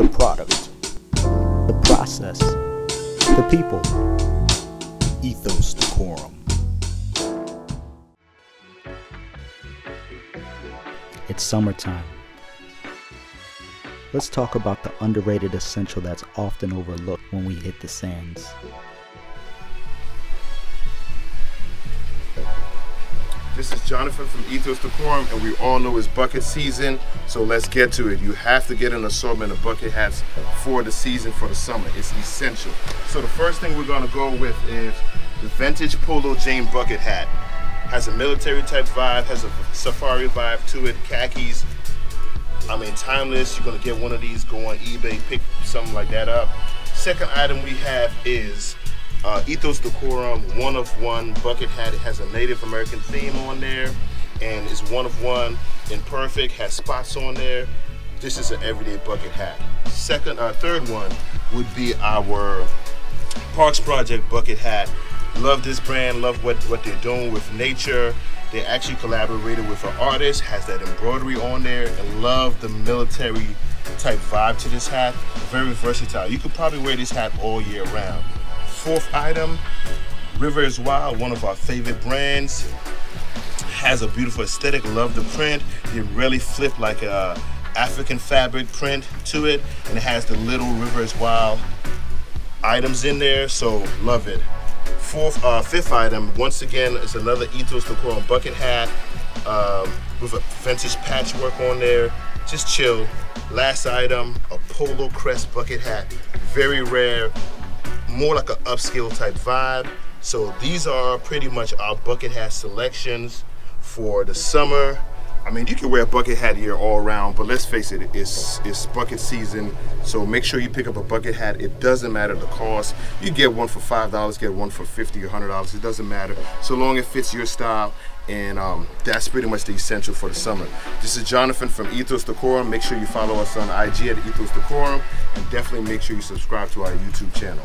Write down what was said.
the product, the process, the people, ethos decorum. It's summertime. Let's talk about the underrated essential that's often overlooked when we hit the sands. This is Jonathan from Ethos Decorum, and we all know it's bucket season, so let's get to it. You have to get an assortment of bucket hats for the season, for the summer. It's essential. So the first thing we're gonna go with is the vintage Polo Jane bucket hat. Has a military type vibe, has a safari vibe to it, khakis. I mean, timeless. You're gonna get one of these, go on eBay, pick something like that up. Second item we have is uh, Ethos Decorum one of one bucket hat. It has a Native American theme on there and it's one of one in perfect, has spots on there. This is an everyday bucket hat. Second, uh, third one would be our Parks Project bucket hat. Love this brand, love what, what they're doing with nature. They actually collaborated with an artist, has that embroidery on there, and love the military type vibe to this hat. Very versatile. You could probably wear this hat all year round. Fourth item, River is Wild, one of our favorite brands. Has a beautiful aesthetic, love the print. It really flip like a African fabric print to it, and it has the little River is Wild items in there, so love it. Fourth, uh, fifth item, once again, is another Ethos Decorum bucket hat um, with a vintage patchwork on there. Just chill. Last item, a polo crest bucket hat. Very rare, more like an upscale type vibe. So these are pretty much our bucket hat selections for the summer. I mean, you can wear a bucket hat here all around, but let's face it, it's, it's bucket season. So make sure you pick up a bucket hat. It doesn't matter the cost. You get one for $5, get one for 50 or $100. It doesn't matter. So long it fits your style. And um, that's pretty much the essential for the summer. This is Jonathan from Ethos Decorum. Make sure you follow us on IG at Ethos Decorum. And definitely make sure you subscribe to our YouTube channel.